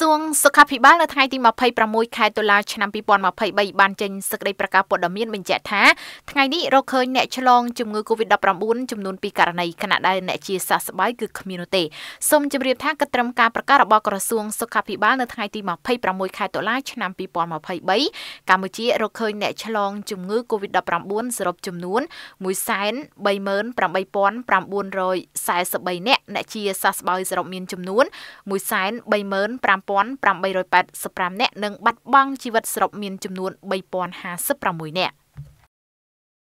សួងសុខាភិបាលនៅថ្ងៃទី26ខែតុលាឆ្នាំ2023បានចេញសេចក្តីប្រកាសព័ត៌មានបញ្ជាក់ថាថ្ងៃនេះរកឃើញអ្នកឆ្លងជំងឺ Covid-19 ចំនួន2ករណីខណៈដែលអ្នកជាសះស្បើយគឺគ្មាននោះទេសូមជម្រាបថាកត្រឹមការប្រកាសរបស់ក្រសួងសុខាភិបាលនៅថ្ងៃទី26ខែតុលាឆ្នាំ2023កម្ពុជារកឃើញអ្នកឆ្លងជំងឺ Covid-19 សរុបចំនួន138,943នាក់អ្នកជាសះស្បើយសរុបមានចំនួន135,885នាក់និងបាត់បង់ជីវិតសរុបមានចំនួន3056នាក់